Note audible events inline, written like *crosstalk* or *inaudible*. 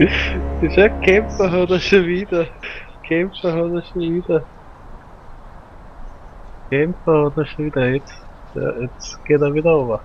*laughs* Schau, Kämpfer hat er schon wieder. Kämpfer hat er schon wieder. Kämpfer hat er schon wieder. Jetzt, ja, jetzt geht er wieder runter.